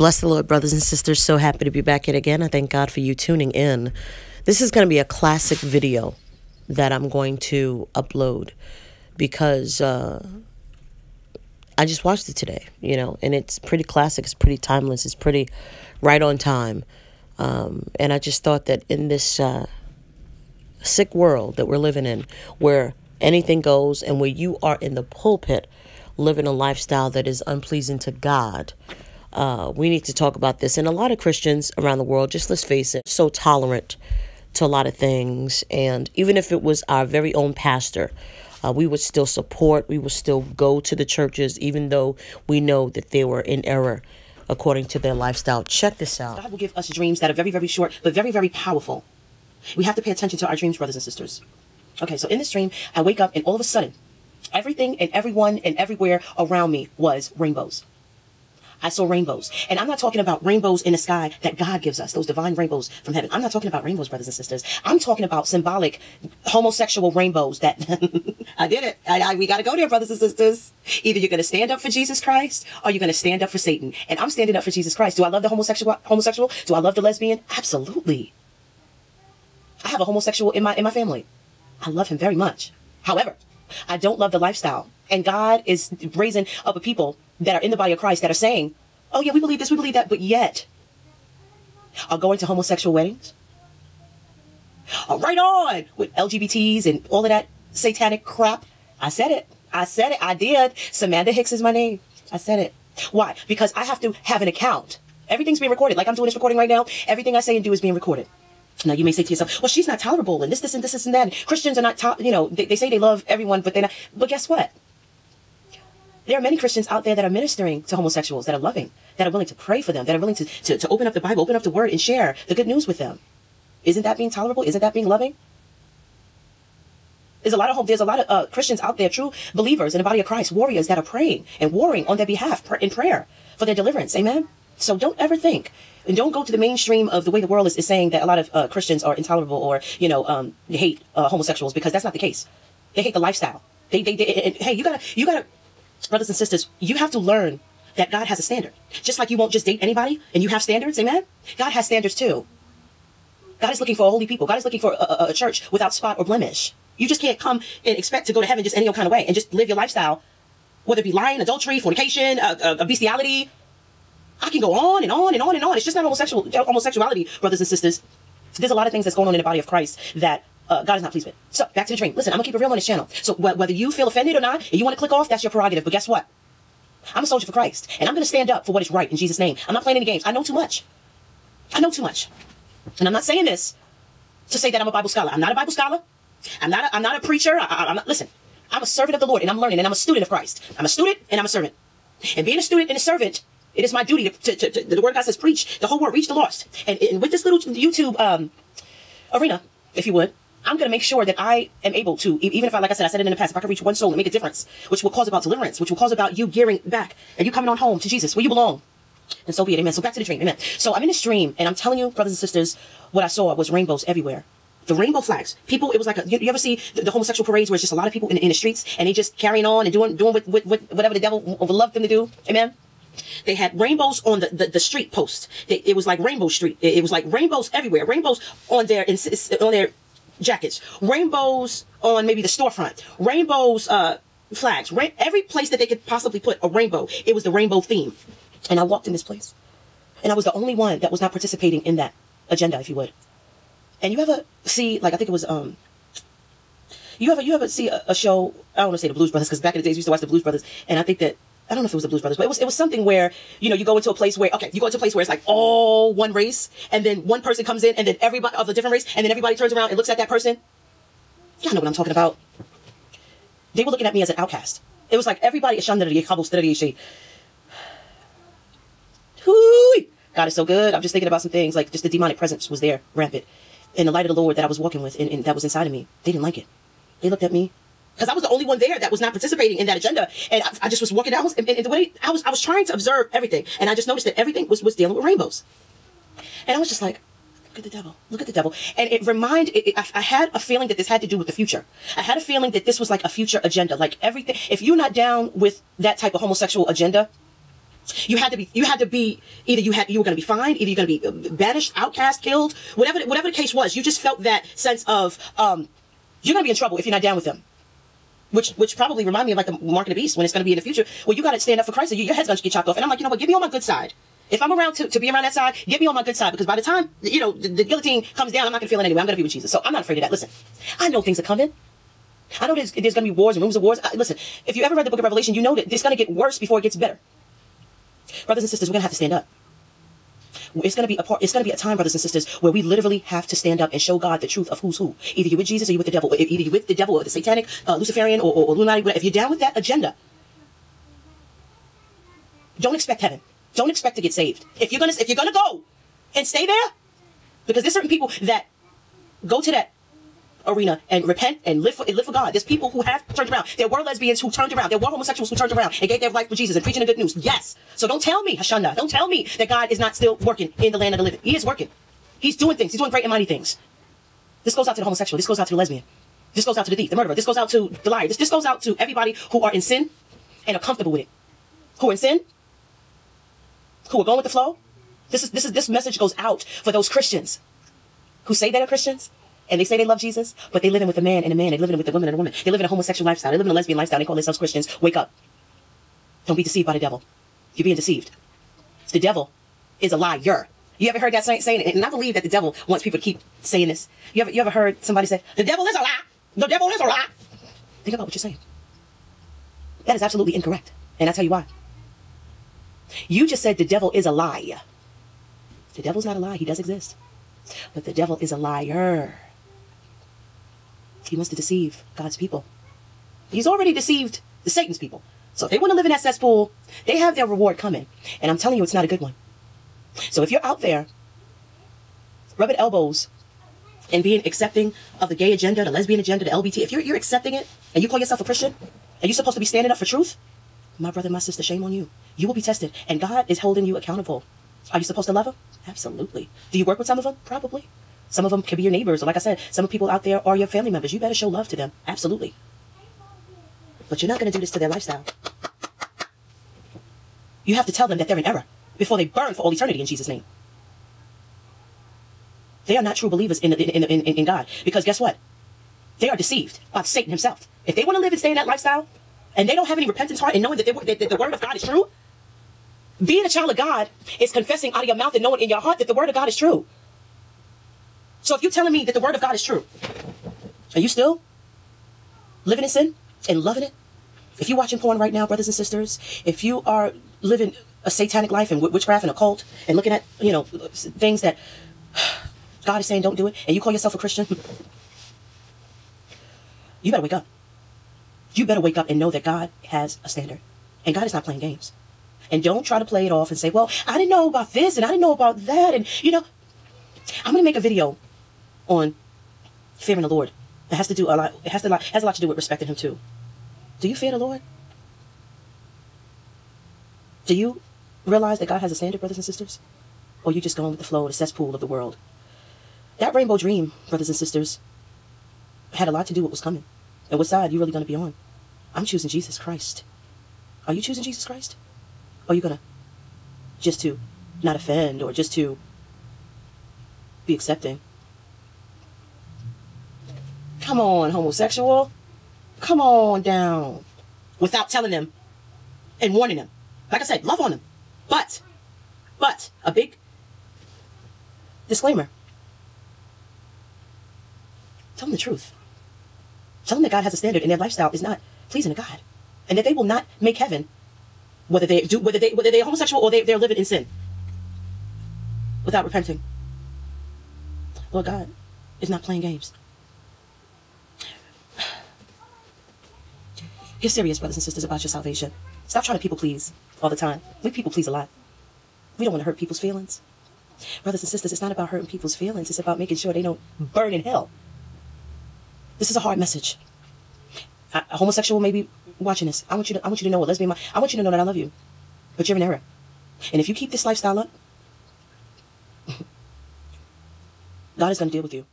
Bless the Lord, brothers and sisters. So happy to be back yet again. I thank God for you tuning in. This is going to be a classic video that I'm going to upload because uh, I just watched it today, you know, and it's pretty classic. It's pretty timeless. It's pretty right on time. Um, and I just thought that in this uh, sick world that we're living in, where anything goes and where you are in the pulpit living a lifestyle that is unpleasing to God, uh, we need to talk about this. And a lot of Christians around the world, just let's face it, so tolerant to a lot of things. And even if it was our very own pastor, uh, we would still support, we would still go to the churches, even though we know that they were in error according to their lifestyle. Check this out. God will give us dreams that are very, very short, but very, very powerful. We have to pay attention to our dreams, brothers and sisters. Okay, so in this dream, I wake up and all of a sudden, everything and everyone and everywhere around me was rainbows. I saw rainbows. And I'm not talking about rainbows in the sky that God gives us, those divine rainbows from heaven. I'm not talking about rainbows, brothers and sisters. I'm talking about symbolic homosexual rainbows that I did it. I, I, we got to go there, brothers and sisters. Either you're going to stand up for Jesus Christ or you're going to stand up for Satan. And I'm standing up for Jesus Christ. Do I love the homosexual? Homosexual? Do I love the lesbian? Absolutely. I have a homosexual in my in my family. I love him very much. However, I don't love the lifestyle. And God is raising up a people that are in the body of Christ that are saying, oh yeah, we believe this, we believe that, but yet are going to homosexual weddings. Are right on with LGBTs and all of that satanic crap. I said it. I said it. I did. Samanda Hicks is my name. I said it. Why? Because I have to have an account. Everything's being recorded. Like I'm doing this recording right now. Everything I say and do is being recorded. Now you may say to yourself, well, she's not tolerable and this, this, and this, this, and that. Christians are not, to- you know, they, they say they love everyone, but they're not. But guess what? There are many Christians out there that are ministering to homosexuals, that are loving, that are willing to pray for them, that are willing to, to, to open up the Bible, open up the Word, and share the good news with them. Isn't that being tolerable? Isn't that being loving? There's a lot of hope. there's a lot of uh, Christians out there, true believers in the body of Christ, warriors that are praying and warring on their behalf in prayer for their deliverance. Amen. So don't ever think and don't go to the mainstream of the way the world is, is saying that a lot of uh, Christians are intolerable or you know um, hate uh, homosexuals because that's not the case. They hate the lifestyle. They they, they and, hey you gotta you gotta brothers and sisters you have to learn that God has a standard. Just like you won't just date anybody and you have standards. Amen. God has standards too. God is looking for holy people. God is looking for a, a, a church without spot or blemish. You just can't come and expect to go to heaven just any old kind of way and just live your lifestyle, whether it be lying, adultery, fornication, uh, uh, bestiality. I can go on and on and on and on. It's just not homosexual homosexuality, brothers and sisters. There's a lot of things that's going on in the body of Christ that uh, God is not pleased with. So back to the dream. Listen, I'm gonna keep it real on this channel. So wh- whether you feel offended or not, and you want to click off, that's your prerogative. But guess what? I'm a soldier for Christ, and I'm gonna stand up for what is right in Jesus' name. I'm not playing any games. I know too much. I know too much, and I'm not saying this to say that I'm a Bible scholar. I'm not a Bible scholar. I'm not. A, I'm not a preacher. I, am not. Listen, I'm a servant of the Lord, and I'm learning, and I'm a student of Christ. I'm a student, and I'm a servant. And being a student and a servant, it is my duty to, to, to, to the word of God says, preach the whole world, reach the lost. And, and with this little YouTube um, arena, if you would, I'm going to make sure that I am able to, even if I, like I said, I said it in the past, if I can reach one soul and make a difference, which will cause about deliverance, which will cause about you gearing back and you coming on home to Jesus, where you belong. And so be it. Amen. So back to the dream. Amen. So I'm in this dream, and I'm telling you, brothers and sisters, what I saw was rainbows everywhere the rainbow flags. People, it was like, a, you, you, ever see the, the, homosexual parades where it's just a lot of people in, in the streets and they just carrying on and doing doing what, what, whatever the devil would love them to do. Amen. They had rainbows on the, the, the street post. They, it was like Rainbow Street. It, it, was like rainbows everywhere. Rainbows on their on their jackets. Rainbows on maybe the storefront. Rainbows uh, flags. Ra every place that they could possibly put a rainbow. It was the rainbow theme. And I walked in this place, and I was the only one that was not participating in that agenda, if you would. And you ever see, like, I think it was, um, you ever, you ever see a, a show, I don't want to say the Blues Brothers, because back in the days we used to watch the Blues Brothers, and I think that, I don't know if it was the Blues Brothers, but it was, it was something where, you know, you go into a place where, okay, you go into a place where it's like all one race, and then one person comes in, and then everybody of a different race, and then everybody turns around and looks at that person. Y'all know what I'm talking about. They were looking at me as an outcast. It was like everybody, God is so good. I'm just thinking about some things, like just the demonic presence was there, rampant in the light of the Lord that I was walking with and, and that was inside of me. They didn't like it. They looked at me because I was the only one there that was not participating in that agenda, and I, I just was walking out. And, and, the way I was, I was trying to observe everything, and I just noticed that everything was was dealing with rainbows, and I was just like. Look at the devil. Look at the devil. And it reminded, it, I, I had a feeling that this had to do with the future. I had a feeling that this was like a future agenda. Like everything, if you're not down with that type of homosexual agenda, You had to be, you had to be, either you had, you were going to be fined, either you're going to be uh, banished, outcast, killed, whatever, whatever the case was. You just felt that sense of, um, you're going to be in trouble if you're not down with them. Which, which probably remind me of like the mark of beast when it's going to be in the future, Well, you got to stand up for Christ, or your head's going to get chopped off. And I'm like, you know what? Give me on my good side. If I'm around to, to be around that side, get me on my good side because by the time, you know, the, the guillotine comes down, I'm not going to feel it anyway. I'm going to be with Jesus. So I'm not afraid of that. Listen, I know things are coming. I know there's, there's going to be wars and rumors of wars. I, listen, if you ever read the book of Revelation, you know that it's going to get worse before it gets better. Brothers and sisters, we're going to have to stand up. It's going to be a part, it's to be a time, brothers and sisters, where we literally have to stand up and show God the truth of who's who. Either you're with Jesus or you're with the devil. Either you're with the devil or the satanic, uh, Luciferian or, or, or Illuminati. If you're down with that agenda, don't expect heaven. Don't expect to get saved. If you're gonna if you're gonna go and stay there, because there's certain people that go to that arena and repent and live for, and live for God. There's people who have turned around. There were lesbians who turned around. There were homosexuals who turned around and gave their life for Jesus and preaching the good news. Yes. So don't tell me, Hashanda, don't tell me that God is not still working in the land of the living. He is working. He's doing things. He's doing great and mighty things. This goes out to the homosexual. This goes out to the lesbian. This goes out to the thief, the murderer. This goes out to the liar. This, this goes out to everybody who are in sin and are comfortable with it. Who are in sin who are going with the flow. This is this is this message goes out for those Christians who say they're Christians and they say they love Jesus, but they live in with a man and a man. They live in with a woman and a woman. They live in a homosexual lifestyle. They live in a lesbian lifestyle. They call themselves Christians. Wake up. Don't be deceived by the devil. You're being deceived. The devil is a liar. You ever heard that saying? And I believe that the devil wants people to keep saying this. You ever, you ever heard somebody say, the devil is a lie. The devil is a lie. Think about what you're saying. That is absolutely incorrect. And I'll tell you why. You just said the devil is a lie. The devil's not a lie. He does exist. But the devil is a liar. He wants to deceive God's people. He's already deceived the Satan's people. So if they want to live in that cesspool, they have their reward coming. And I'm telling you, it's not a good one. So if you're out there rubbing elbows and being accepting of the gay agenda, the lesbian agenda, the LBT, if you're, you're accepting it and you call yourself a Christian and you're supposed to be standing up for truth, my brother, my sister, shame on you. You will be tested, and God is holding you accountable. Are you supposed to love them? Absolutely. Do you work with some of them? Probably. Some of them can be your neighbors, or like I said, some of people out there are your family members. You better show love to them. Absolutely. But you're not going to do this to their lifestyle. You have to tell them that they're in error before they burn for all eternity in Jesus' name. They are not true believers in, in, in, in, God. Because guess what? They are deceived by Satan himself. If they want to live and stay in that lifestyle, and they don't have any repentance heart and knowing that, they, that, that the word of God is true, being a child of God is confessing out of your mouth and knowing in your heart that the word of God is true. So if you're telling me that the word of God is true, are you still living in sin and loving it? If you're watching porn right now, brothers and sisters, if you are living a satanic life and witchcraft and occult and looking at, you know, things that God is saying don't do it, and you call yourself a Christian, you better wake up. You better wake up and know that God has a standard. And God is not playing games. And don't try to play it off and say, well, I didn't know about this and I didn't know about that. And, you know, I'm going to make a video on fearing the Lord. It has to do a lot, it has, to, it has a lot to do with respecting him too. Do you fear the Lord? Do you realize that God has a standard, brothers and sisters? Or you just going with the flow, of the cesspool of the world? That rainbow dream, brothers and sisters, had a lot to do with what was coming. And what side are you really going to be on? I'm choosing Jesus Christ. Are you choosing Jesus Christ? Or are you going to just to not offend or just to be accepting? Come on, homosexual. Come on down. Without telling them and warning them. Like I said, love on them. But, but, a big disclaimer. Tell them the truth. Tell them that God has a standard and their lifestyle is not pleasing to God. And that they will not make heaven whether they do whether they whether they're homosexual or they, they're living in sin without repenting. Lord God is not playing games. Get serious, brothers and sisters, about your salvation. Stop trying to people please all the time. We people please a lot. We don't want to hurt people's feelings. Brothers and sisters, it's not about hurting people's feelings. It's about making sure they don't burn in hell. This is a hard message. A, homosexual may be watching this. I want you to, I want you to know, a lesbian, I want you to know that I love you. But you're in error. And if you keep this lifestyle up, God is going to deal with you.